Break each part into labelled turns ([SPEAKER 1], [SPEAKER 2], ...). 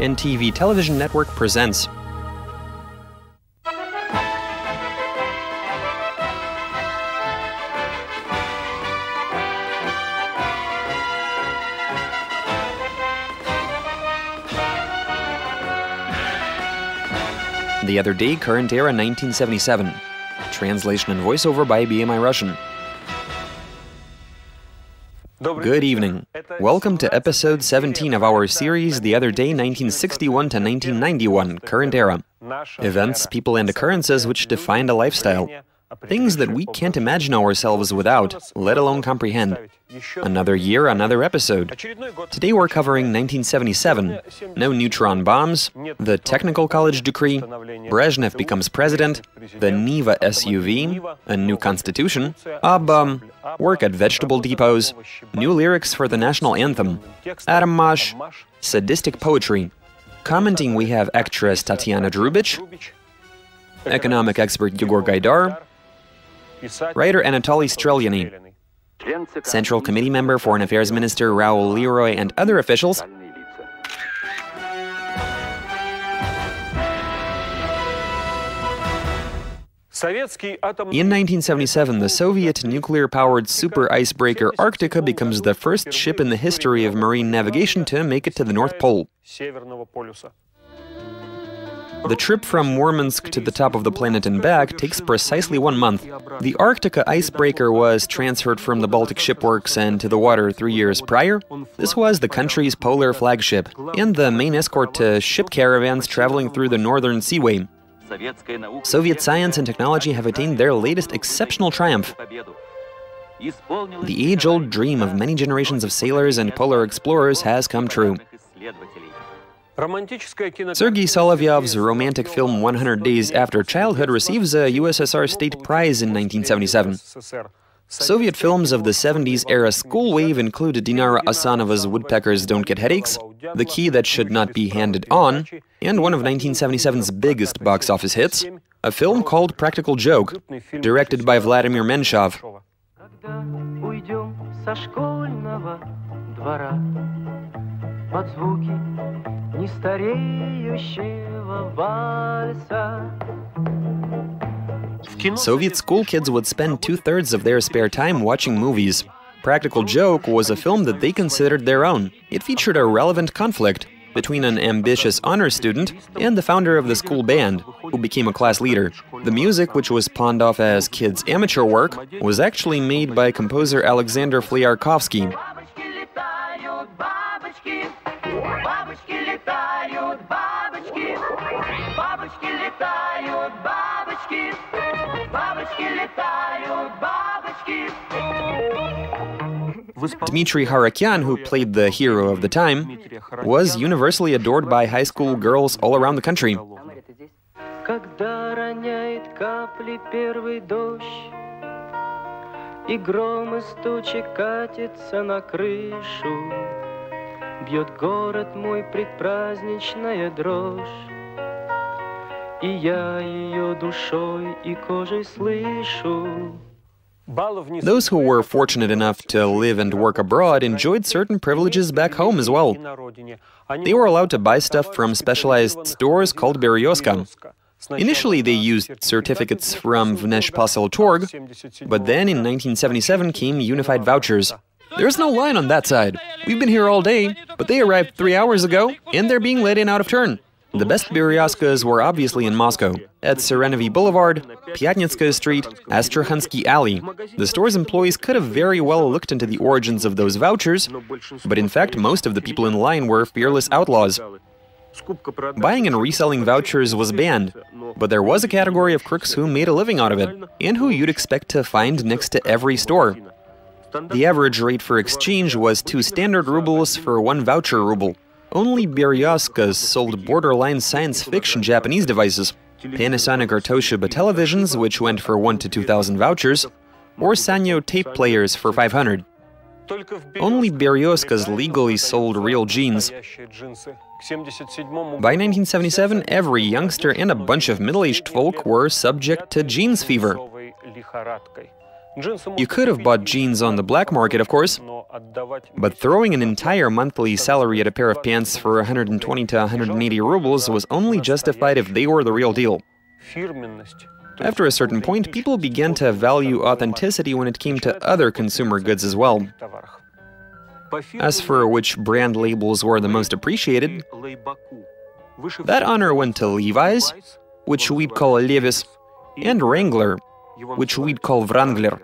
[SPEAKER 1] NTV Television Network presents The Other Day, Current Era 1977. Translation and voiceover by BMI Russian. Good evening. Welcome to episode 17 of our series The Other Day 1961 to 1991, Current Era. Events, people, and occurrences which defined a lifestyle. Things that we can't imagine ourselves without, let alone comprehend. Another year, another episode. Today we're covering 1977. No neutron bombs, the technical college decree, Brezhnev becomes president, the Niva SUV, a new constitution, Abba, work at vegetable depots, new lyrics for the national anthem, Atommash, sadistic poetry. Commenting we have actress Tatiana Drubich, economic expert Yegor Gaidar, writer Anatoly Strelyany, Central Committee member, Foreign Affairs Minister Raoul Leroy, and other officials. In 1977, the Soviet nuclear-powered super icebreaker Arctica becomes the first ship in the history of marine navigation to make it to the North Pole. The trip from Murmansk to the top of the planet and back takes precisely one month. The Arctica icebreaker was transferred from the Baltic Shipworks and to the water three years prior. This was the country's polar flagship and the main escort to ship caravans traveling through the Northern Seaway. Soviet science and technology have attained their latest exceptional triumph. The age-old dream of many generations of sailors and polar explorers has come true. Sergei Solovyov's romantic film 100 Days After Childhood receives a USSR State Prize in 1977. Soviet films of the 70s era school wave include Dinara Asanova's Woodpeckers Don't Get Headaches, The Key That Should Not Be Handed On, and one of 1977's biggest box office hits, a film called Practical Joke, directed by Vladimir Menshov. Soviet school kids would spend two-thirds of their spare time watching movies. Practical Joke was a film that they considered their own. It featured a relevant conflict between an ambitious honor student and the founder of the school band, who became a class leader. The music, which was pawned off as kids' amateur work, was actually made by composer Alexander Fliarkovsky. Dmitry Harakyan, who played the hero of the time, was universally adored by high school girls all around the country. И гром из тучи катится на крышу, Бьет город мой предпраздничная дрожь, И я ее душой и кожей слышу. Those who were fortunate enough to live and work abroad enjoyed certain privileges back home as well. They were allowed to buy stuff from specialized stores called Beryoska. Initially, they used certificates from Vneshposeltorg, but then in 1977 came unified vouchers. There's no line on that side. We've been here all day, but they arrived three hours ago, and they're being let in out of turn. The best Beryoskas were obviously in Moscow, at Sirenevy Boulevard, Pyatnitskaya Street, Astrakhansky Alley. The store's employees could have very well looked into the origins of those vouchers, but in fact most of the people in line were fearless outlaws. Buying and reselling vouchers was banned, but there was a category of crooks who made a living out of it, and who you'd expect to find next to every store. The average rate for exchange was two standard rubles for one voucher ruble. Only Beryoskas sold borderline science fiction Japanese devices, Panasonic or Toshiba televisions, which went for 1 to 2,000 vouchers, or Sanyo tape players for 500. Only Beryoskas legally sold real jeans. By 1977, every youngster and a bunch of middle-aged folk were subject to jeans fever. You could have bought jeans on the black market, of course, but throwing an entire monthly salary at a pair of pants for 120 to 180 rubles was only justified if they were the real deal. After a certain point, people began to value authenticity when it came to other consumer goods as well. As for which brand labels were the most appreciated, that honor went to Levi's, which we'd call Levis, and Wrangler, which we'd call Wrangler.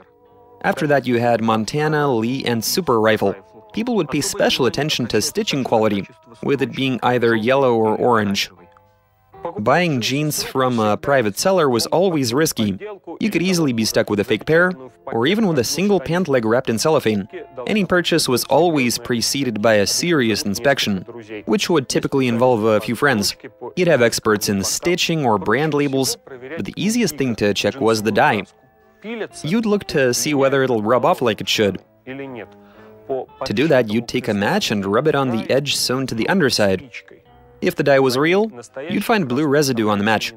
[SPEAKER 1] After that, you had Montana, Lee, and Super Rifle. People would pay special attention to stitching quality, with it being either yellow or orange. Buying jeans from a private seller was always risky. You could easily be stuck with a fake pair, or even with a single pant leg wrapped in cellophane. Any purchase was always preceded by a serious inspection, which would typically involve a few friends. You'd have experts in stitching or brand labels, but the easiest thing to check was the dye. You'd look to see whether it'll rub off like it should. To do that, you'd take a match and rub it on the edge sewn to the underside. If the dye was real, you'd find blue residue on the match.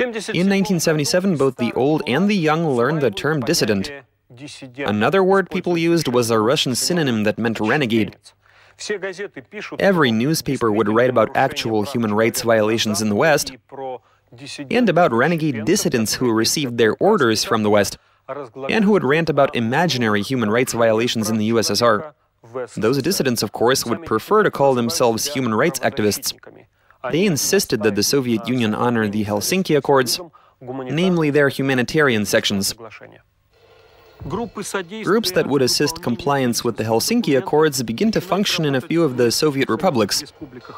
[SPEAKER 1] In 1977, both the old and the young learned the term dissident. Another word people used was a Russian synonym that meant renegade. Every newspaper would write about actual human rights violations in the West and about renegade dissidents who received their orders from the West and who would rant about imaginary human rights violations in the USSR. Those dissidents, of course, would prefer to call themselves human rights activists. They insisted that the Soviet Union honor the Helsinki Accords, namely their humanitarian sections. Groups that would assist compliance with the Helsinki Accords begin to function in a few of the Soviet republics,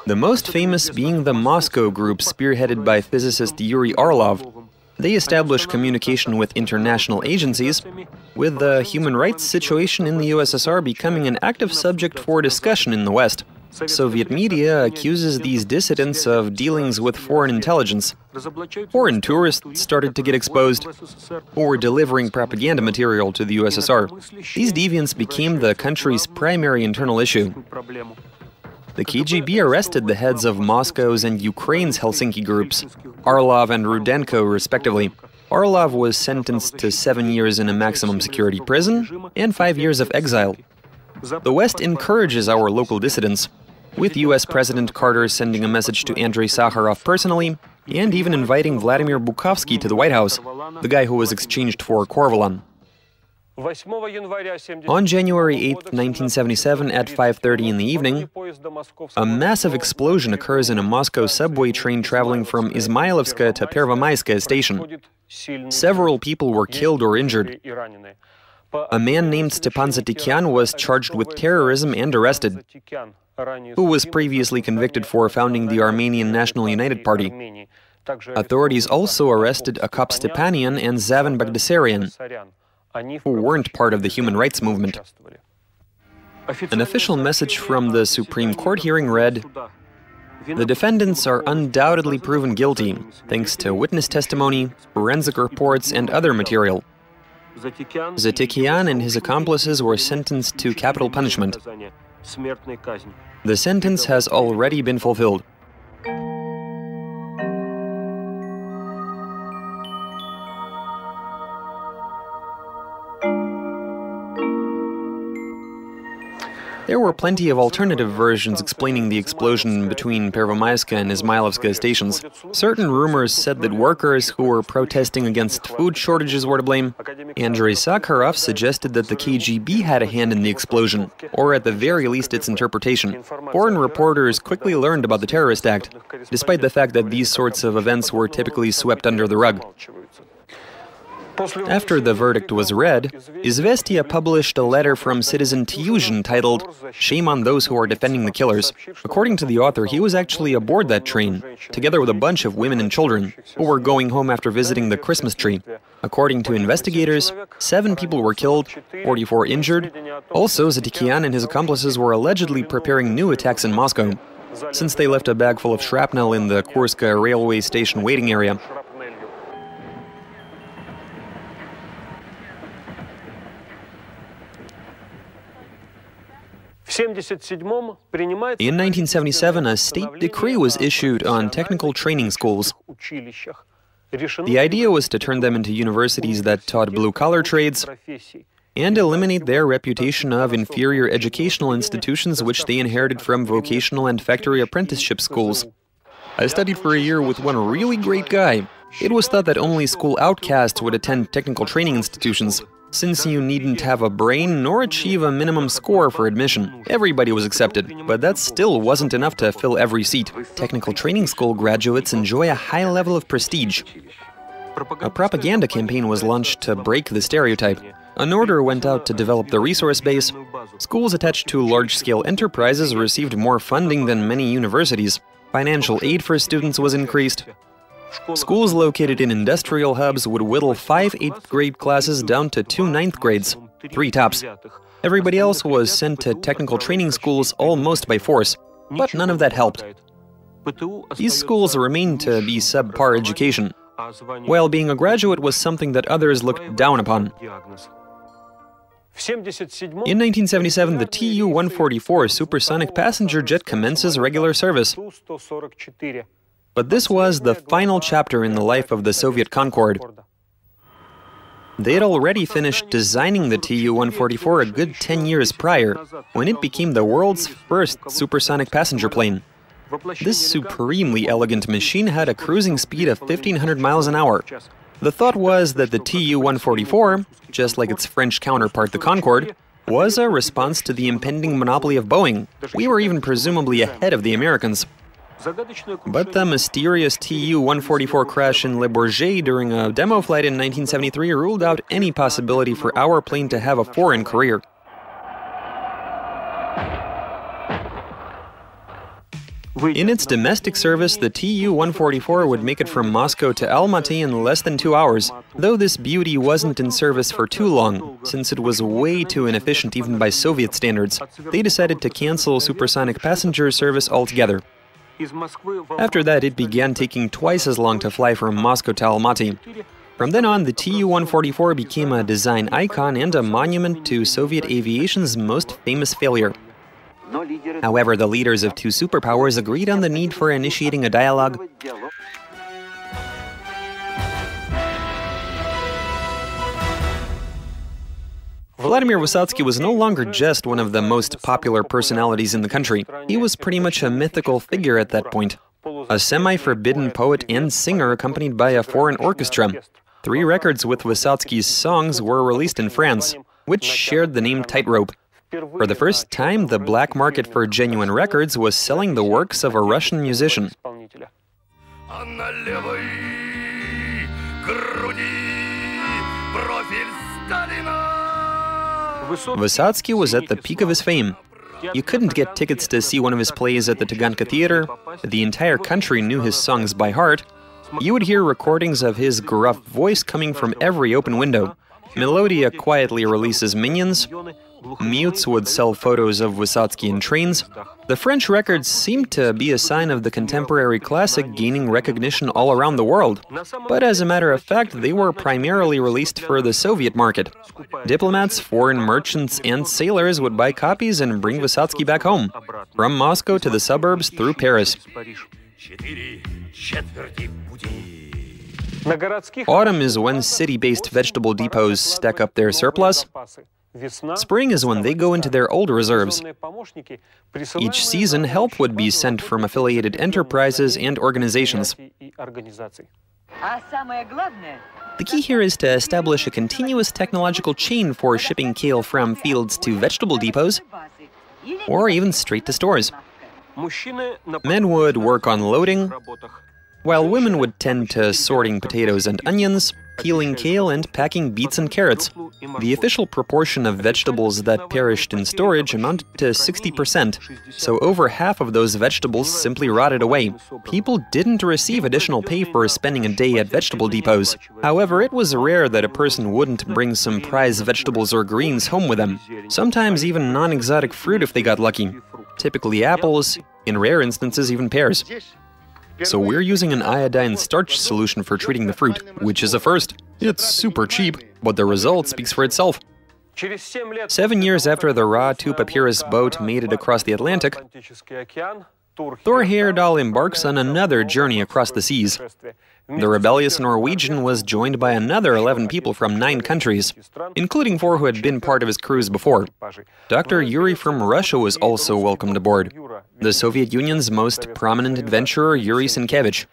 [SPEAKER 1] the most famous being the Moscow group spearheaded by physicist Yuri Orlov. They establish communication with international agencies, with the human rights situation in the USSR becoming an active subject for discussion in the West. Soviet media accuses these dissidents of dealings with foreign intelligence. Foreign tourists started to get exposed, were delivering propaganda material to the USSR. These deviants became the country's primary internal issue. The KGB arrested the heads of Moscow's and Ukraine's Helsinki groups, Orlov and Rudenko, respectively. Orlov was sentenced to seven years in a maximum security prison and five years of exile. The West encourages our local dissidents, with US President Carter sending a message to Andrei Sakharov personally, and even inviting Vladimir Bukovsky to the White House, the guy who was exchanged for Corvalan. On January 8, 1977, at 5.30 in the evening, a massive explosion occurs in a Moscow subway train traveling from Izmailovska to Pervomayskaya station. Several people were killed or injured. A man named Stepan Zatikyan was charged with terrorism and arrested, who was previously convicted for founding the Armenian National United Party. Authorities also arrested Akop Stepanian and Zaven Bagdasarian, who weren't part of the human rights movement. An official message from the Supreme Court hearing read, the defendants are undoubtedly proven guilty, thanks to witness testimony, forensic reports, and other material. Zatikyan and his accomplices were sentenced to capital punishment. The sentence has already been fulfilled. There were plenty of alternative versions explaining the explosion between Pervomayska and Izmailovska stations. Certain rumors said that workers who were protesting against food shortages were to blame. Andrei Sakharov suggested that the KGB had a hand in the explosion, or at the very least its interpretation. Foreign reporters quickly learned about the terrorist act, despite the fact that these sorts of events were typically swept under the rug. After the verdict was read, Izvestia published a letter from citizen Tyuzhin titled, Shame on Those Who Are Defending the Killers. According to the author, he was actually aboard that train, together with a bunch of women and children, who were going home after visiting the Christmas tree. According to investigators, seven people were killed, 44 injured. Also, Zatikian and his accomplices were allegedly preparing new attacks in Moscow, since they left a bag full of shrapnel in the Kurska railway station waiting area. In 1977, a state decree was issued on technical training schools. The idea was to turn them into universities that taught blue collar trades and eliminate their reputation of inferior educational institutions which they inherited from vocational and factory apprenticeship schools. I studied for a year with one really great guy. It was thought that only school outcasts would attend technical training institutions, since you needn't have a brain nor achieve a minimum score for admission. Everybody was accepted, but that still wasn't enough to fill every seat. Technical training school graduates enjoy a high level of prestige. A propaganda campaign was launched to break the stereotype. An order went out to develop the resource base. Schools attached to large-scale enterprises received more funding than many universities. Financial aid for students was increased. Schools located in industrial hubs would whittle five 8th grade classes down to two ninth grades, three tops. Everybody else was sent to technical training schools almost by force, but none of that helped. These schools remained to be subpar education, while being a graduate was something that others looked down upon. In 1977, the Tu-144 supersonic passenger jet commences regular service. But this was the final chapter in the life of the Soviet Concorde. They had already finished designing the Tu-144 a good 10 years prior, when it became the world's first supersonic passenger plane. This supremely elegant machine had a cruising speed of 1500 miles an hour. The thought was that the Tu-144, just like its French counterpart the Concorde, was a response to the impending monopoly of Boeing. We were even presumably ahead of the Americans. But the mysterious Tu-144 crash in Le Bourget during a demo flight in 1973 ruled out any possibility for our plane to have a foreign career. In its domestic service, the Tu-144 would make it from Moscow to Almaty in less than two hours, though this beauty wasn't in service for too long, since it was way too inefficient even by Soviet standards. They decided to cancel supersonic passenger service altogether. After that, it began taking twice as long to fly from Moscow to Almaty. From then on, the Tu-144 became a design icon and a monument to Soviet aviation's most famous failure. However, the leaders of two superpowers agreed on the need for initiating a dialogue Vladimir Vysotsky was no longer just one of the most popular personalities in the country. He was pretty much a mythical figure at that point. A semi-forbidden poet and singer accompanied by a foreign orchestra. Three records with Vysotsky's songs were released in France, which shared the name Tightrope. For the first time, the black market for genuine records was selling the works of a Russian musician. Vysotsky was at the peak of his fame. You couldn't get tickets to see one of his plays at the Taganka Theater. The entire country knew his songs by heart. You would hear recordings of his gruff voice coming from every open window. Melodia quietly releases minions. Mutes would sell photos of Vysotsky in trains. The French records seemed to be a sign of the contemporary classic gaining recognition all around the world. But as a matter of fact, they were primarily released for the Soviet market. Diplomats, foreign merchants, and sailors would buy copies and bring Vysotsky back home, from Moscow to the suburbs through Paris. Autumn is when city-based vegetable depots stack up their surplus. Spring is when they go into their old reserves. Each season, help would be sent from affiliated enterprises and organizations. The key here is to establish a continuous technological chain for shipping kale from fields to vegetable depots, or even straight to stores. Men would work on loading, while women would tend to sorting potatoes and onions, peeling kale, and packing beets and carrots. The official proportion of vegetables that perished in storage amounted to 60%, so over half of those vegetables simply rotted away. People didn't receive additional pay for spending a day at vegetable depots. However, it was rare that a person wouldn't bring some prize vegetables or greens home with them, sometimes even non-exotic fruit if they got lucky. Typically apples, in rare instances even pears. So we're using an iodine starch solution for treating the fruit, which is a first. It's super cheap, but the result speaks for itself. Seven years after the Ra-2 Papyrus boat made it across the Atlantic, Thor Heyerdahl embarks on another journey across the seas. The rebellious Norwegian was joined by another 11 people from nine countries, including four who had been part of his cruise before. Dr. Yuri from Russia was also welcomed aboard, the Soviet Union's most prominent adventurer, Yuri Senkevich.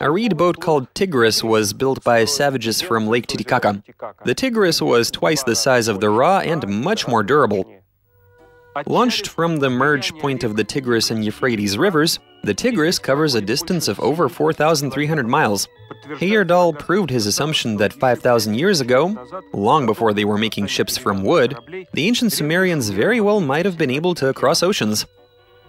[SPEAKER 1] A reed boat called Tigris was built by savages from Lake Titicaca. The Tigris was twice the size of the Ra and much more durable. Launched from the merge point of the Tigris and Euphrates rivers, the Tigris covers a distance of over 4,300 miles. Heyerdahl proved his assumption that 5,000 years ago, long before they were making ships from wood, the ancient Sumerians very well might have been able to cross oceans.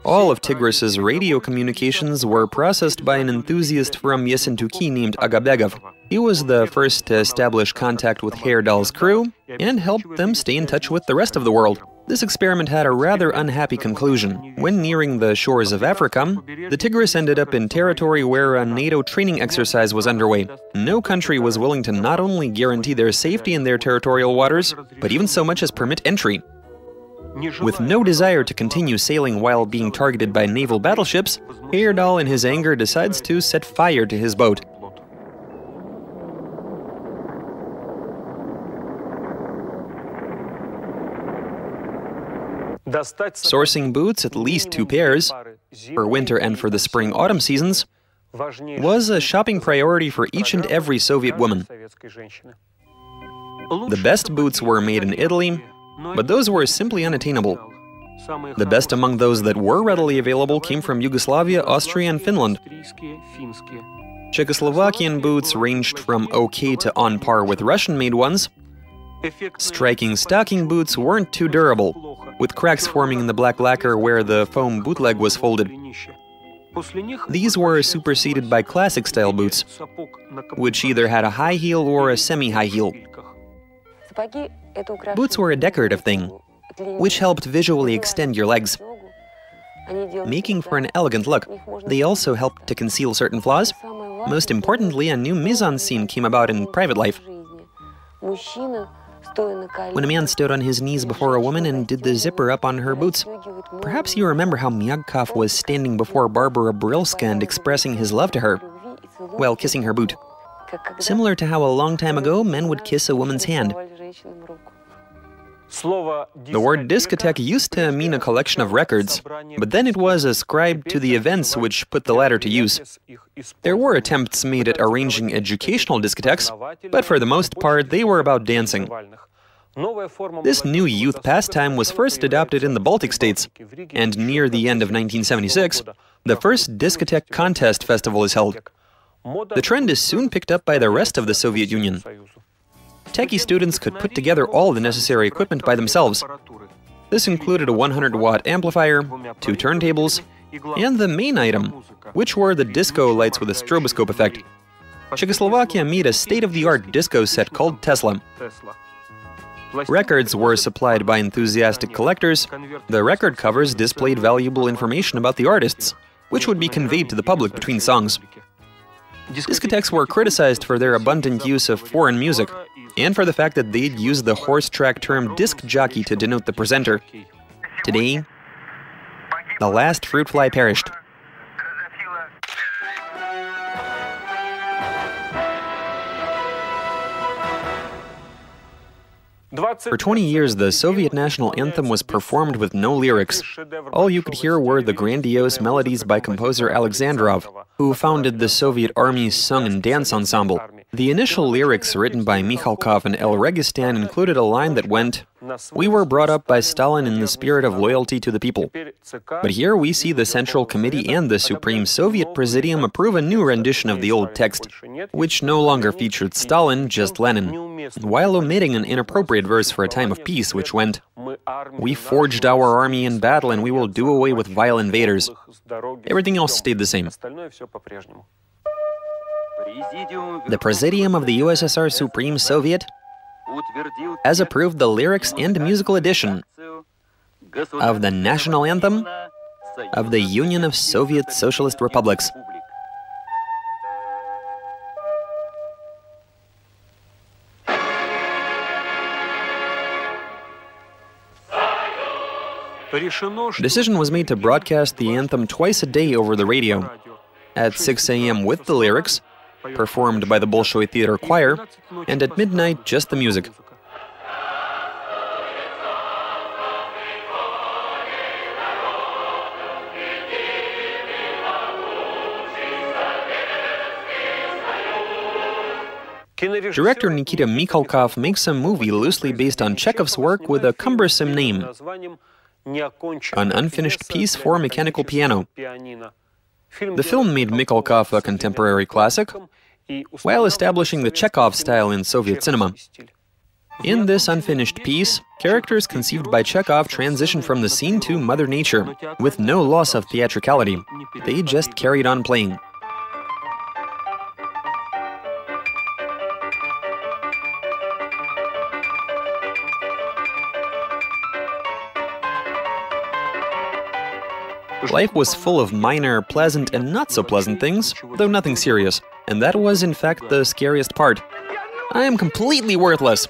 [SPEAKER 1] All of Tigris's radio communications were processed by an enthusiast from Yessentuki named Agabegov. He was the first to establish contact with Heyerdahl's crew and helped them stay in touch with the rest of the world. This experiment had a rather unhappy conclusion. When nearing the shores of Africa, the Tigris ended up in territory where a NATO training exercise was underway. No country was willing to not only guarantee their safety in their territorial waters, but even so much as permit entry. With no desire to continue sailing while being targeted by naval battleships, Heyerdahl in his anger decides to set fire to his boat. Sourcing boots, at least two pairs, for winter and for the spring autumn seasons, was a shopping priority for each and every Soviet woman. The best boots were made in Italy, but those were simply unattainable. The best among those that were readily available came from Yugoslavia, Austria, and Finland. Czechoslovakian boots ranged from okay to on par with Russian made ones. Striking stocking boots weren't too durable, with cracks forming in the black lacquer where the foam bootleg was folded. These were superseded by classic style boots, which either had a high heel or a semi high heel. Boots were a decorative thing, which helped visually extend your legs, making for an elegant look. They also helped to conceal certain flaws. Most importantly, a new mise en scene came about in private life. When a man stood on his knees before a woman and did the zipper up on her boots. Perhaps you remember how Myagkov was standing before Barbara Brylska and expressing his love to her while kissing her boot. Similar to how a long time ago men would kiss a woman's hand. The word discotheque used to mean a collection of records, but then it was ascribed to the events which put the latter to use. There were attempts made at arranging educational discotheques, but for the most part they were about dancing. This new youth pastime was first adopted in the Baltic states, and near the end of 1976, the first discotheque contest festival is held. The trend is soon picked up by the rest of the Soviet Union techie students could put together all the necessary equipment by themselves. This included a 100-watt amplifier, two turntables, and the main item, which were the disco lights with a stroboscope effect. Czechoslovakia made a state-of-the-art disco set called Tesla. Records were supplied by enthusiastic collectors. The record covers displayed valuable information about the artists, which would be conveyed to the public between songs. Discotheques were criticized for their abundant use of foreign music, and for the fact that they'd use the horse track term disc jockey to denote the presenter. Today, the last fruit fly perished. For 20 years, the Soviet national anthem was performed with no lyrics. All you could hear were the grandiose melodies by composer Alexandrov, who founded the Soviet Army's song and dance ensemble. The initial lyrics written by Mikhalkov and El Registan included a line that went, We were brought up by Stalin in the spirit of loyalty to the people. But here we see the Central Committee and the Supreme Soviet Presidium approve a new rendition of the old text, which no longer featured Stalin, just Lenin, while omitting an inappropriate verse for a time of peace, which went, We forged our army in battle and we will do away with vile invaders. Everything else stayed the same. The Presidium of the USSR Supreme Soviet has approved the lyrics and musical edition of the national anthem of the Union of Soviet Socialist Republics. Decision was made to broadcast the anthem twice a day over the radio. At 6 a.m. with the lyrics, performed by the Bolshoi Theater Choir, and at midnight just the music. Director Nikita Mikhalkov makes a movie loosely based on Chekhov's work with a cumbersome name An Unfinished Piece for Mechanical Piano. The film made Mikhalkov a contemporary classic while establishing the Chekhov style in Soviet cinema. In this unfinished piece, characters conceived by Chekhov transition from the scene to Mother Nature, with no loss of theatricality. They just carried on playing. Life was full of minor, pleasant, and not so pleasant things, though nothing serious. And that was, in fact, the scariest part. I am completely worthless.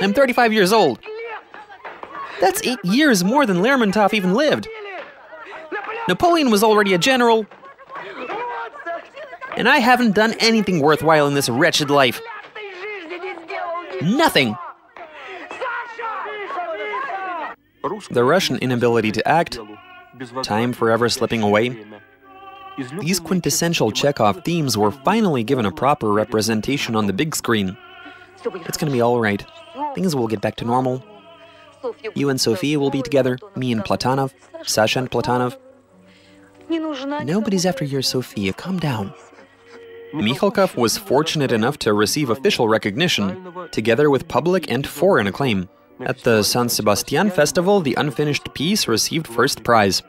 [SPEAKER 1] I'm 35 years old. That's eight years more than Lermontov even lived. Napoleon was already a general. And I haven't done anything worthwhile in this wretched life. Nothing. The Russian inability to act, time forever slipping away. These quintessential Chekhov themes were finally given a proper representation on the big screen. It's gonna be alright. Things will get back to normal. You and Sofia will be together, me and Platonov, Sasha and Platonov. Nobody's after your Sofia, calm down. Mikhalkov was fortunate enough to receive official recognition, together with public and foreign acclaim. At the San Sebastian Festival, the unfinished piece received first prize.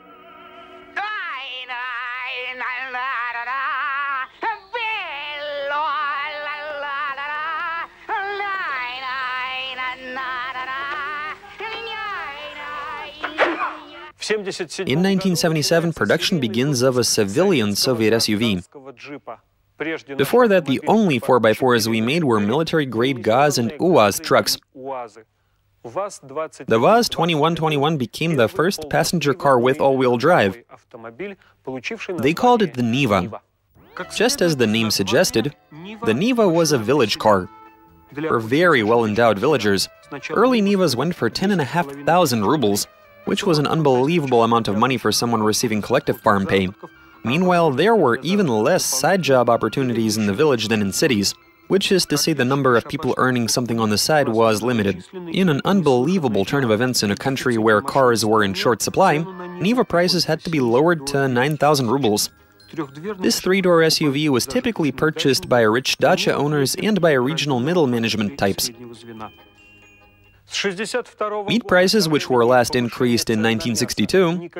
[SPEAKER 1] In 1977, production begins of a civilian Soviet SUV. Before that, the only 4x4s we made were military-grade Gaz and UAZ trucks. The VAZ 2121 became the first passenger car with all-wheel drive. They called it the Niva. Just as the name suggested, the Niva was a village car. For very well-endowed villagers, early Nivas went for 10,500 rubles, which was an unbelievable amount of money for someone receiving collective farm pay. Meanwhile, there were even less side job opportunities in the village than in cities which is to say the number of people earning something on the side was limited. In an unbelievable turn of events in a country where cars were in short supply, Niva prices had to be lowered to 9,000 rubles. This three-door SUV was typically purchased by rich dacha owners and by regional middle management types. Meat prices, which were last increased in 1962,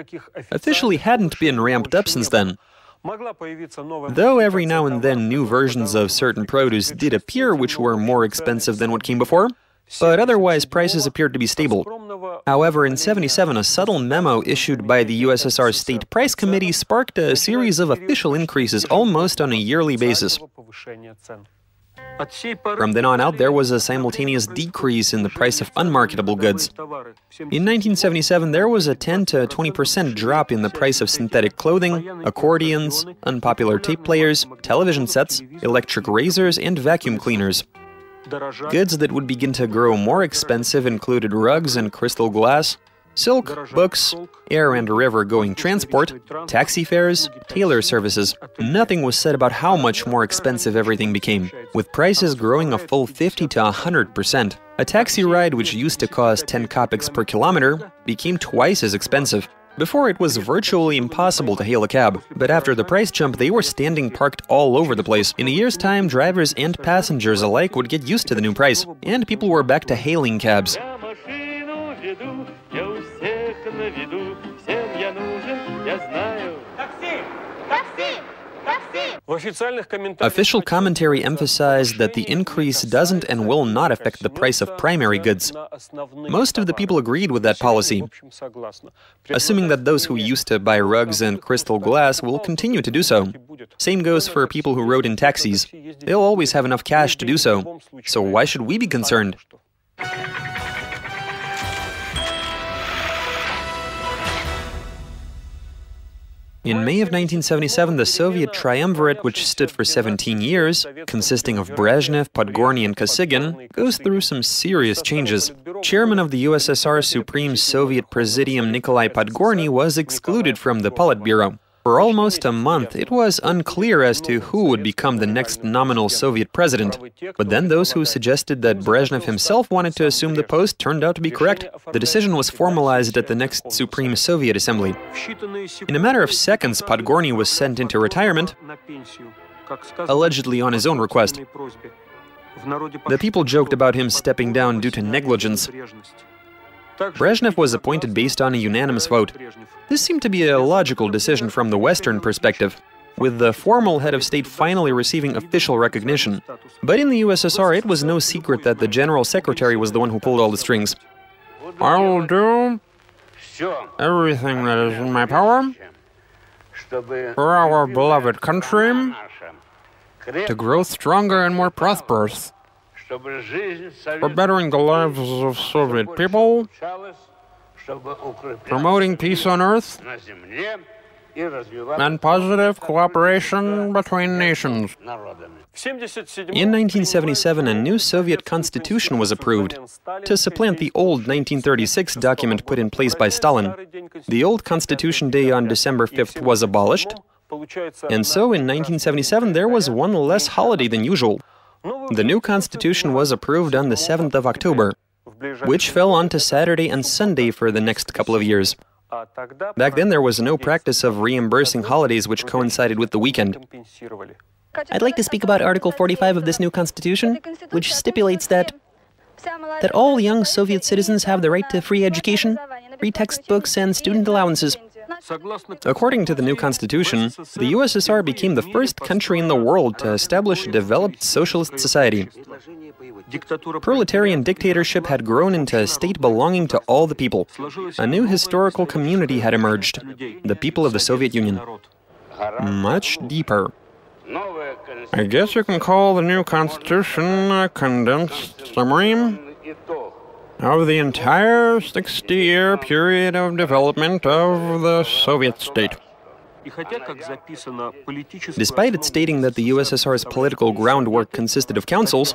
[SPEAKER 1] officially hadn't been ramped up since then. Though every now and then new versions of certain produce did appear which were more expensive than what came before, but otherwise prices appeared to be stable. However, in 77, a subtle memo issued by the USSR State Price Committee sparked a series of official increases almost on a yearly basis. From then on out, there was a simultaneous decrease in the price of unmarketable goods. In 1977, there was a 10 to 20% drop in the price of synthetic clothing, accordions, unpopular tape players, television sets, electric razors, and vacuum cleaners. Goods that would begin to grow more expensive included rugs and crystal glass, silk, books, air and river going transport, taxi fares, tailor services. Nothing was said about how much more expensive everything became, with prices growing a full 50 to 100%. A taxi ride which used to cost 10 kopecks per kilometer became twice as expensive. Before, it was virtually impossible to hail a cab, but after the price jump, they were standing parked all over the place. In a year's time, drivers and passengers alike would get used to the new price, and people were back to hailing cabs. Official commentary emphasized that the increase doesn't and will not affect the price of primary goods. Most of the people agreed with that policy, assuming that those who used to buy rugs and crystal glass will continue to do so. Same goes for people who rode in taxis. They'll always have enough cash to do so. So why should we be concerned? In May of 1977, the Soviet triumvirate, which stood for 17 years, consisting of Brezhnev, Podgorny, and Kosygin, goes through some serious changes. Chairman of the USSR Supreme Soviet Presidium Nikolai Podgorny was excluded from the Politburo. For almost a month, it was unclear as to who would become the next nominal Soviet president. But then those who suggested that Brezhnev himself wanted to assume the post turned out to be correct. The decision was formalized at the next Supreme Soviet Assembly. In a matter of seconds, Podgorny was sent into retirement, allegedly on his own request. The people joked about him stepping down due to negligence. Brezhnev was appointed based on a unanimous vote. This seemed to be a logical decision from the Western perspective, with the formal head of state finally receiving official recognition. But in the USSR, it was no secret that the general secretary was the one who pulled all the strings.
[SPEAKER 2] I will do everything that is in my power for our beloved country to grow stronger and more prosperous for bettering the lives of Soviet people, promoting peace on earth, and positive cooperation between nations.
[SPEAKER 1] In 1977, a new Soviet constitution was approved to supplant the old 1936 document put in place by Stalin. The old Constitution Day on December 5th was abolished, and so in 1977 there was one less holiday than usual. The new constitution was approved on the 7th of October, which fell onto Saturday and Sunday for the next couple of years. Back then, there was no practice of reimbursing holidays which coincided with the weekend.
[SPEAKER 3] I'd like to speak about Article 45 of this new constitution, which stipulates that that all young Soviet citizens have the right to free education, free textbooks, and student allowances.
[SPEAKER 1] According to the new constitution, the USSR became the first country in the world to establish a developed socialist society. Proletarian dictatorship had grown into a state belonging to all the people. A new historical community had emerged, the people of the Soviet Union. Much deeper.
[SPEAKER 2] I guess you can call the new constitution a condensed summary of the entire 60 year period of development of the Soviet state.
[SPEAKER 1] Despite it stating that the USSR's political groundwork consisted of councils,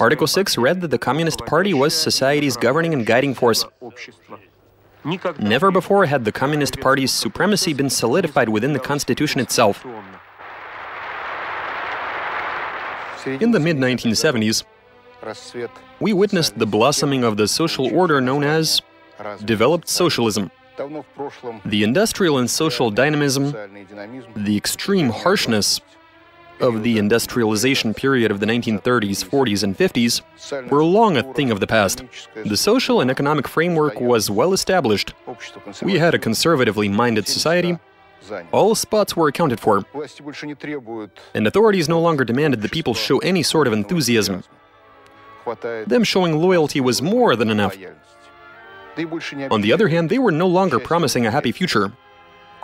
[SPEAKER 1] Article 6 read that the Communist Party was society's governing and guiding force. Never before had the Communist Party's supremacy been solidified within the Constitution itself. In the mid 1970s, we witnessed the blossoming of the social order known as developed socialism. The industrial and social dynamism, the extreme harshness of the industrialization period of the 1930s, 40s, and 50s were long a thing of the past. The social and economic framework was well established. We had a conservatively minded society. All spots were accounted for. And authorities no longer demanded that people show any sort of enthusiasm. Them showing loyalty was more than enough. On the other hand, they were no longer promising a happy future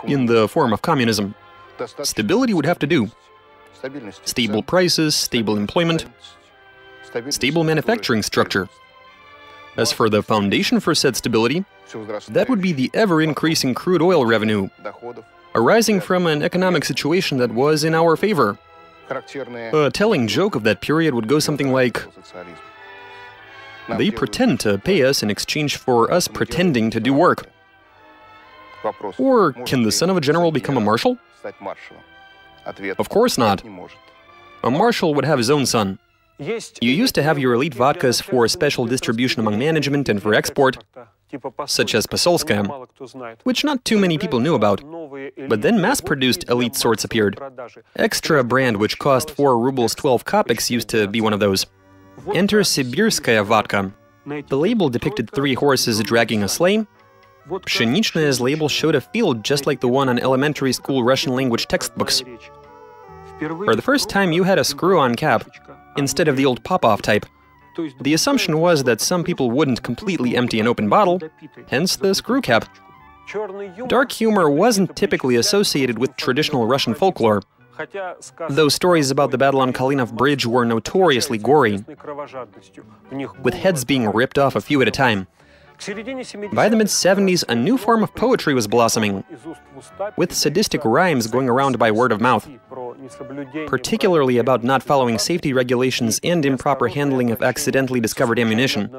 [SPEAKER 1] in the form of communism. Stability would have to do. Stable prices, stable employment, stable manufacturing structure. As for the foundation for said stability, that would be the ever-increasing crude oil revenue, arising from an economic situation that was in our favor. A telling joke of that period would go something like, they pretend to pay us in exchange for us pretending to do work. Or can the son of a general become a marshal? Of course not. A marshal would have his own son. You used to have your elite vodkas for special distribution among management and for export, such as Posolskaya, which not too many people knew about. But then mass-produced elite sorts appeared. Extra brand, which cost 4 rubles 12 kopecks, used to be one of those. Enter Sibirskaya vodka. The label depicted three horses dragging a sleigh. Pshenichnaya's label showed a field just like the one on elementary school Russian language textbooks. For the first time, you had a screw-on cap, instead of the old pop-off type. The assumption was that some people wouldn't completely empty an open bottle, hence the screw cap. Dark humor wasn't typically associated with traditional Russian folklore. Though stories about the battle on Kalinov Bridge were notoriously gory, with heads being ripped off a few at a time. By the mid 70s, a new form of poetry was blossoming, with sadistic rhymes going around by word of mouth, particularly about not following safety regulations and improper handling of accidentally discovered ammunition.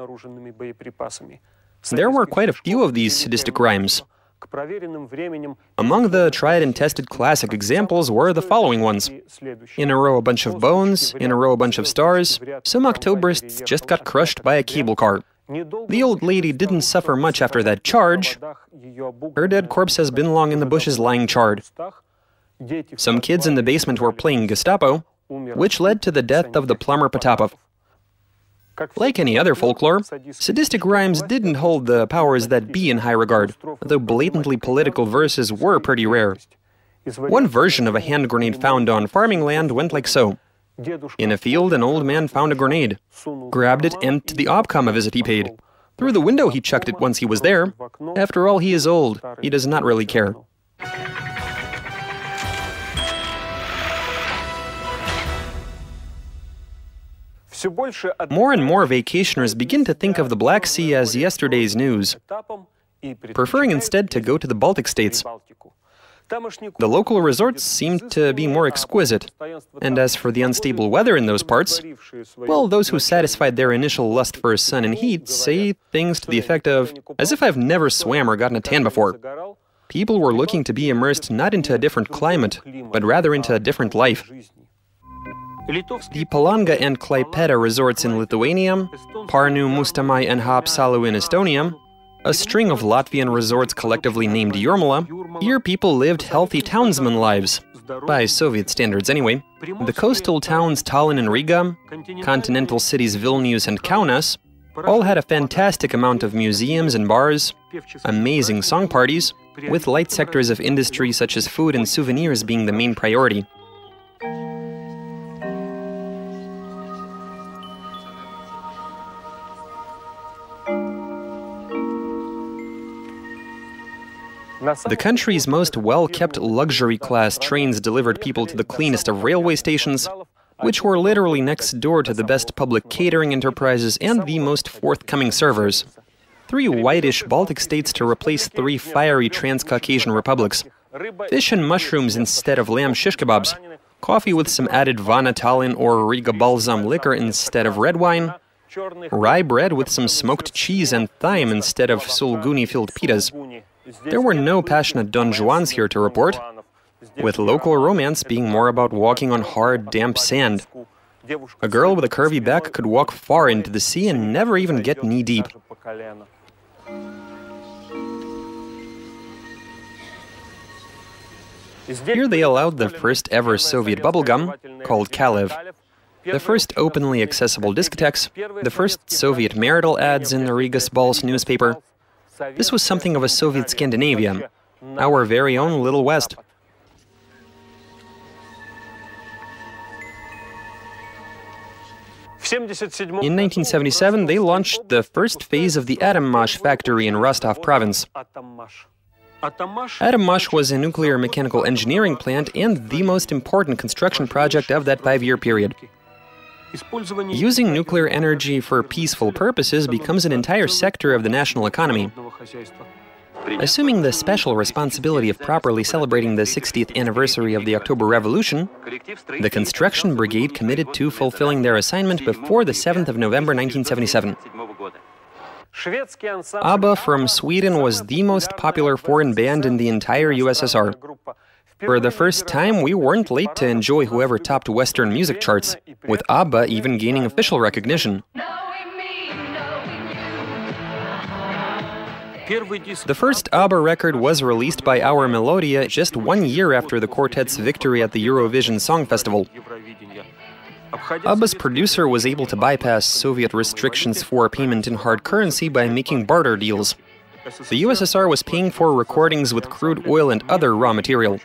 [SPEAKER 1] There were quite a few of these sadistic rhymes. Among the tried and tested classic examples were the following ones. In a row a bunch of bones, in a row a bunch of stars, some Octobrists just got crushed by a cable car. The old lady didn't suffer much after that charge. Her dead corpse has been long in the bushes lying charred. Some kids in the basement were playing Gestapo, which led to the death of the plumber Potapov. Like any other folklore, sadistic rhymes didn't hold the powers that be in high regard, though blatantly political verses were pretty rare. One version of a hand grenade found on farming land went like so. In a field, an old man found a grenade, grabbed it, and to the obkom a visit he paid. Through the window he chucked it once he was there. After all, he is old. He does not really care. More and more vacationers begin to think of the Black Sea as yesterday's news, preferring instead to go to the Baltic states. The local resorts seem to be more exquisite, and as for the unstable weather in those parts, well, those who satisfied their initial lust for sun and heat say things to the effect of, as if I've never swam or gotten a tan before. People were looking to be immersed not into a different climate, but rather into a different life. The Palanga and Klaipeda resorts in Lithuania, Parnu, Mustamai and Haapsalu in Estonia, a string of Latvian resorts collectively named Jūrmala, here people lived healthy townsman lives, by Soviet standards anyway. The coastal towns Tallinn and Riga, continental cities Vilnius and Kaunas, all had a fantastic amount of museums and bars, amazing song parties, with light sectors of industry such as food and souvenirs being the main priority. The country's most well-kept luxury class trains delivered people to the cleanest of railway stations, which were literally next door to the best public catering enterprises and the most forthcoming servers. Three whitish Baltic states to replace three fiery Transcaucasian republics. Fish and mushrooms instead of lamb shish kebabs. Coffee with some added Vana or Riga Balsam liquor instead of red wine. Rye bread with some smoked cheese and thyme instead of sulguni-filled pitas. There were no passionate Don Juans here to report, with local romance being more about walking on hard, damp sand. A girl with a curvy back could walk far into the sea and never even get knee deep. Here they allowed the first ever Soviet bubblegum, called Kalev, the first openly accessible discotheques, the first Soviet marital ads in the Rigas Balss newspaper, this was something of a Soviet Scandinavia, our very own Little West. In 1977, they launched the first phase of the Atommash factory in Rostov province. Atommash was a nuclear mechanical engineering plant and the most important construction project of that five-year period. Using nuclear energy for peaceful purposes becomes an entire sector of the national economy. Assuming the special responsibility of properly celebrating the 60th anniversary of the October Revolution, the construction brigade committed to fulfilling their assignment before the 7th of November 1977. ABBA from Sweden was the most popular foreign band in the entire USSR. For the first time, we weren't late to enjoy whoever topped Western music charts, with ABBA even gaining official recognition. The first ABBA record was released by Our Melodia just one year after the quartet's victory at the Eurovision Song Festival. ABBA's producer was able to bypass Soviet restrictions for payment in hard currency by making barter deals. The USSR was paying for recordings with crude oil and other raw material,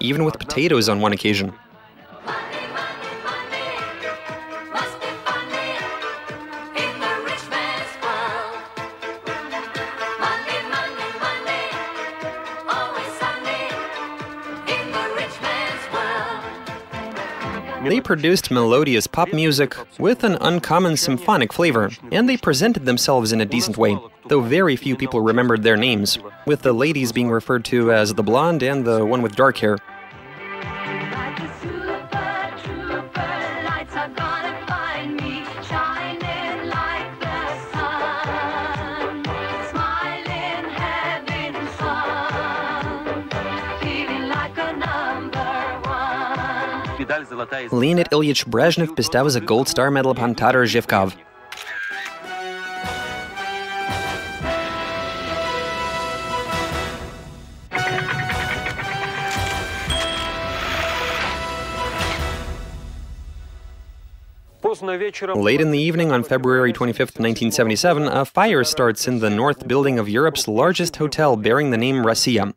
[SPEAKER 1] even with potatoes on one occasion. They produced melodious pop music with an uncommon symphonic flavor, and they presented themselves in a decent way. though very few people remembered their names, with the ladies being referred to as the blonde and the one with dark hair. Leonid Ilyich Brezhnev bestows a Gold Star Medal upon Todor Zhivkov. Late in the evening on February 25, 1977, a fire starts in the north building of Europe's largest hotel bearing the name Rossiya.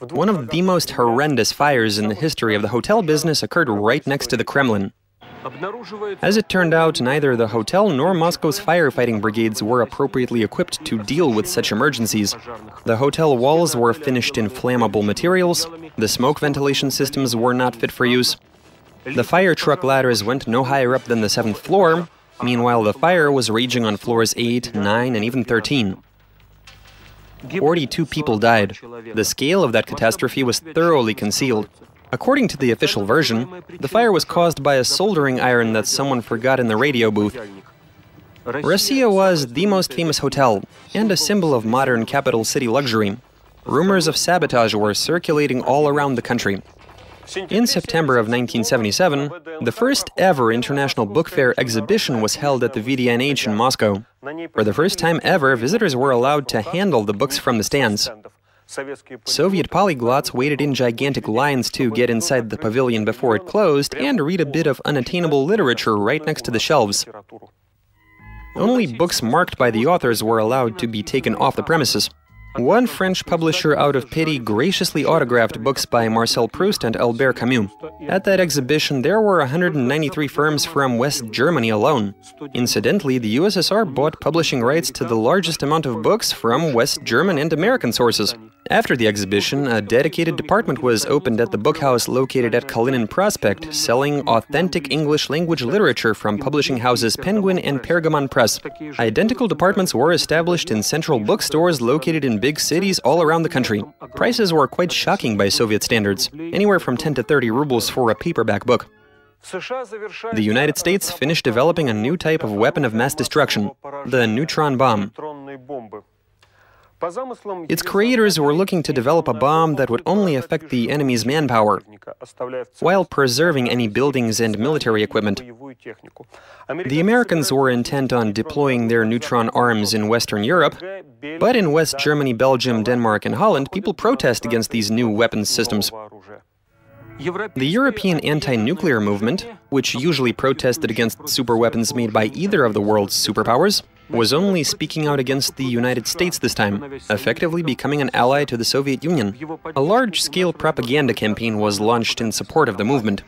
[SPEAKER 1] One of the most horrendous fires in the history of the hotel business occurred right next to the Kremlin. As it turned out, neither the hotel nor Moscow's firefighting brigades were appropriately equipped to deal with such emergencies. The hotel walls were finished in flammable materials, the smoke ventilation systems were not fit for use. The fire truck ladders went no higher up than the seventh floor, meanwhile the fire was raging on floors 8, 9, and even 13. 42 people died. The scale of that catastrophe was thoroughly concealed. According to the official version, the fire was caused by a soldering iron that someone forgot in the radio booth. Rossiya was the most famous hotel and a symbol of modern capital city luxury. Rumors of sabotage were circulating all around the country. In September of 1977, the first ever International Book Fair exhibition was held at the VDNKh in Moscow. For the first time ever, visitors were allowed to handle the books from the stands. Soviet polyglots waited in gigantic lines to get inside the pavilion before it closed and read a bit of unattainable literature right next to the shelves. Only books marked by the authors were allowed to be taken off the premises. One French publisher out of pity graciously autographed books by Marcel Proust and Albert Camus. At that exhibition, there were 193 firms from West Germany alone. Incidentally, the USSR bought publishing rights to the largest amount of books from West German and American sources. After the exhibition, a dedicated department was opened at the bookhouse located at Kalinin Prospect, selling authentic English language literature from publishing houses Penguin and Pergamon Press. Identical departments were established in central bookstores located in big cities all around the country. Prices were quite shocking by Soviet standards, anywhere from 10 to 30 rubles for a paperback book. The United States finished developing a new type of weapon of mass destruction, the neutron bomb. Its creators were looking to develop a bomb that would only affect the enemy's manpower, while preserving any buildings and military equipment. The Americans were intent on deploying their neutron arms in Western Europe, but in West Germany, Belgium, Denmark, and Holland, people protest against these new weapons systems. The European anti-nuclear movement, which usually protested against superweapons made by either of the world's superpowers, was only speaking out against the United States this time, effectively becoming an ally to the Soviet Union. A large-scale propaganda campaign was launched in support of the movement.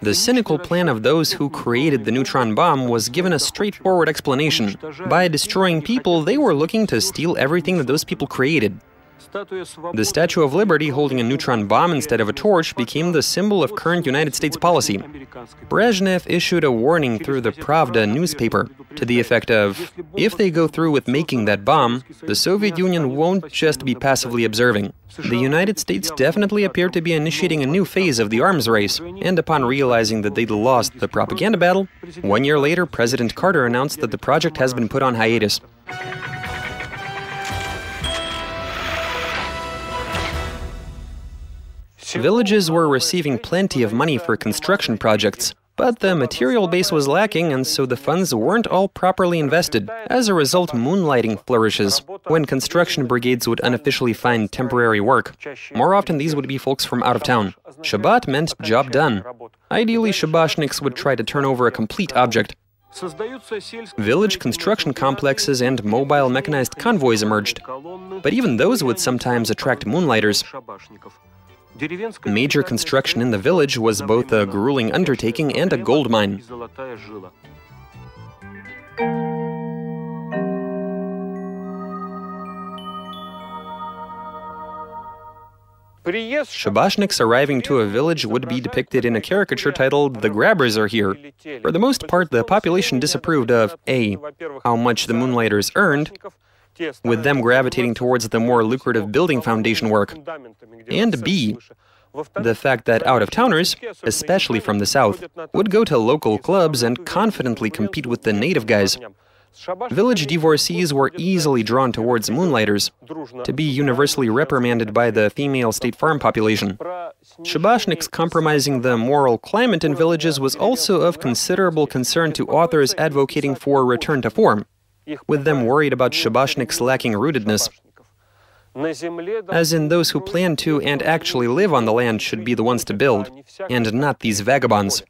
[SPEAKER 1] The cynical plan of those who created the neutron bomb was given a straightforward explanation. By destroying people, they were looking to steal everything that those people created. The Statue of Liberty holding a neutron bomb instead of a torch became the symbol of current United States policy. Brezhnev issued a warning through the Pravda newspaper to the effect of, if they go through with making that bomb, the Soviet Union won't just be passively observing. The United States definitely appeared to be initiating a new phase of the arms race, and upon realizing that they'd lost the propaganda battle, one year later President Carter announced that the project has been put on hiatus. Villages were receiving plenty of money for construction projects, but the material base was lacking and so the funds weren't all properly invested. As a result, moonlighting flourishes, when construction brigades would unofficially find temporary work. More often these would be folks from out of town. Shabash meant job done. Ideally, shabashniks would try to turn over a complete object. Village construction complexes and mobile mechanized convoys emerged, but even those would sometimes attract moonlighters. Major construction in the village was both a grueling undertaking and a gold mine. Shabashniks arriving to a village would be depicted in a caricature titled The Grabbers Are Here. For the most part, the population disapproved of A. how much the Moonlighters earned, with them gravitating towards the more lucrative building foundation work. And B, the fact that out-of-towners, especially from the south, would go to local clubs and confidently compete with the native guys. Village divorcees were easily drawn towards moonlighters, to be universally reprimanded by the female state farm population. Shabashniks compromising the moral climate in villages was also of considerable concern to authors advocating for return to form, with them worried about Shabashniks lacking rootedness. As in, those who plan to and actually live on the land should be the ones to build, and not these vagabonds.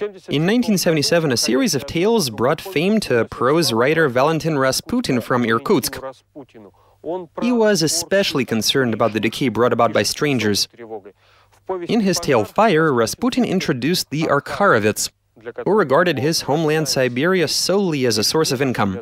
[SPEAKER 1] In 1977, a series of tales brought fame to prose writer Valentin Rasputin from Irkutsk. He was especially concerned about the decay brought about by strangers. In his tale Fire, Rasputin introduced the Arkharovets, who regarded his homeland Siberia solely as a source of income.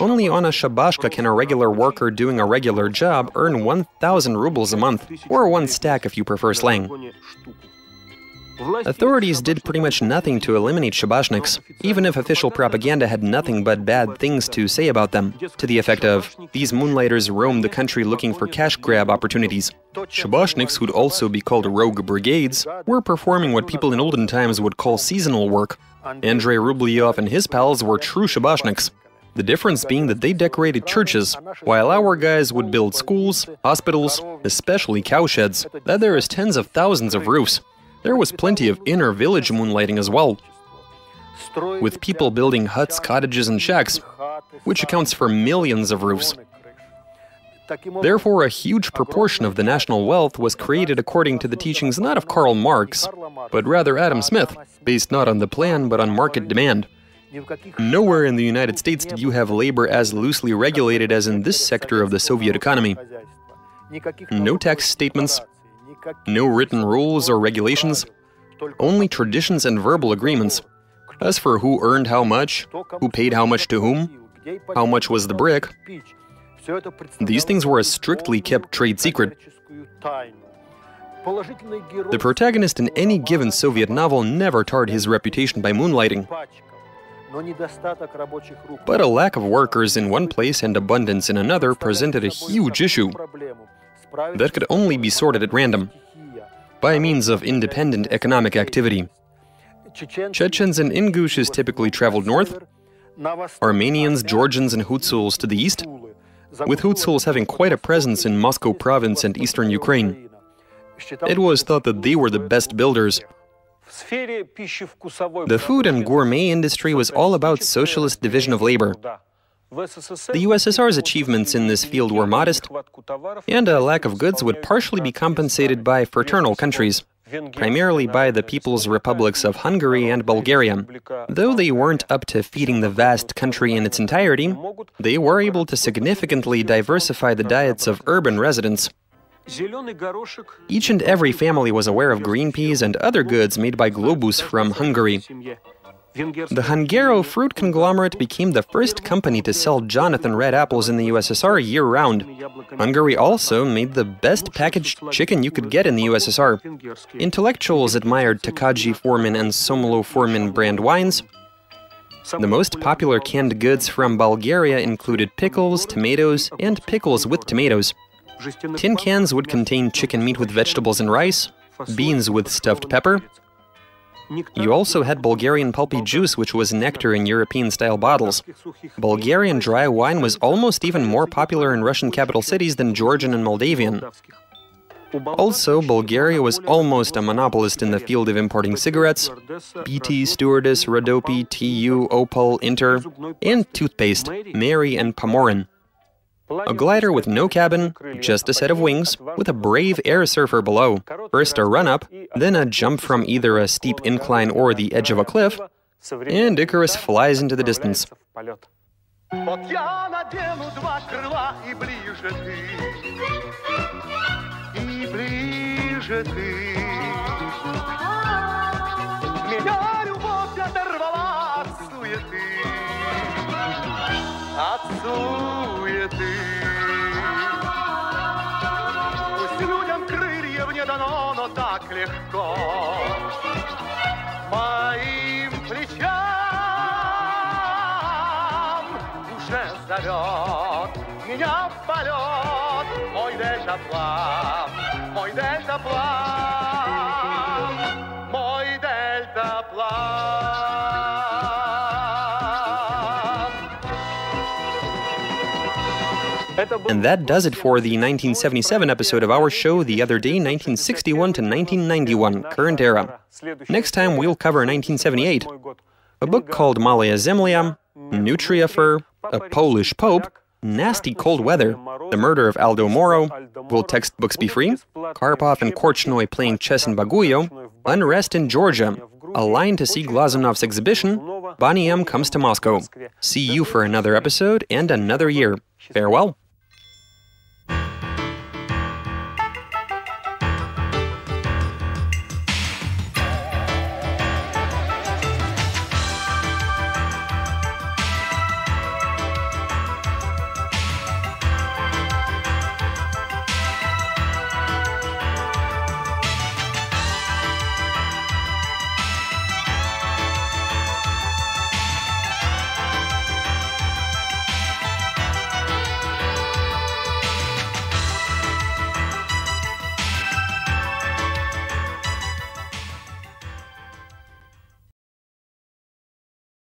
[SPEAKER 1] Only on a shabashka can a regular worker doing a regular job earn 1,000 rubles a month, or one stack if you prefer slang. Authorities did pretty much nothing to eliminate shabashniks, even if official propaganda had nothing but bad things to say about them, to the effect of, these moonlighters roam the country looking for cash grab opportunities. Shabashniks, who'd also be called rogue brigades, were performing what people in olden times would call seasonal work. Andrei Rublev and his pals were true shabashniks, the difference being that they decorated churches, while our guys would build schools, hospitals, especially cowsheds, that there is tens of thousands of roofs. There was plenty of inner village moonlighting as well, with people building huts, cottages and shacks, which accounts for millions of roofs. Therefore, a huge proportion of the national wealth was created according to the teachings not of Karl Marx, but rather Adam Smith, based not on the plan but on market demand. Nowhere in the United States did you have labor as loosely regulated as in this sector of the Soviet economy. No tax statements, no written rules or regulations, only traditions and verbal agreements. As for who earned how much, who paid how much to whom, how much was the brick, these things were a strictly kept trade secret. The protagonist in any given Soviet novel never tarred his reputation by moonlighting. But a lack of workers in one place and abundance in another presented a huge issue that could only be sorted at random by means of independent economic activity. Chechens and Ingushes typically traveled north, Armenians, Georgians, and Hutsuls to the east, with Hutsuls having quite a presence in Moscow province and eastern Ukraine. It was thought that they were the best builders, the food and gourmet industry was all about socialist division of labor. The USSR's achievements in this field were modest, and a lack of goods would partially be compensated by fraternal countries, primarily by the People's Republics of Hungary and Bulgaria. Though they weren't up to feeding the vast country in its entirety, they were able to significantly diversify the diets of urban residents. Each and every family was aware of green peas and other goods made by Globus from Hungary. The Hungarofruct conglomerate became the first company to sell Jonathan red apples in the USSR year-round. Hungary also made the best packaged chicken you could get in the USSR. Intellectuals admired Tokaji Furmint and Somlo Furmint brand wines. The most popular canned goods from Bulgaria included pickles, tomatoes, and pickles with tomatoes. Tin cans would contain chicken meat with vegetables and rice, beans with stuffed pepper. You also had Bulgarian pulpy juice, which was nectar in European-style bottles. Bulgarian dry wine was almost even more popular in Russian capital cities than Georgian and Moldavian. Also, Bulgaria was almost a monopolist in the field of importing cigarettes, BT, Stewardess, Rodopi, TU, Opal, Inter, and toothpaste, Mary and Pomorin. A glider with no cabin, just a set of wings, with a brave air surfer below. First a run up, then a jump from either a steep incline or the edge of a cliff, and Icarus flies into the distance.
[SPEAKER 4] Так легко. Моим плечам уже зовет меня в полет. Мой дельтаплан, мой дельтаплан,
[SPEAKER 1] And that does it for the 1977 episode of our show, The Other Day, 1961 to 1991, current era. Next time we'll cover 1978, a book called Malaya Zemlya, Nutriafer, a Polish Pope, Nasty Cold Weather, The Murder of Aldo Moro, Will Textbooks Be Free, Karpov and Korchnoi playing chess in Baguio, Unrest in Georgia, A Line to See Glazunov's exhibition, Boney M comes to Moscow. See you for another episode and another year. Farewell.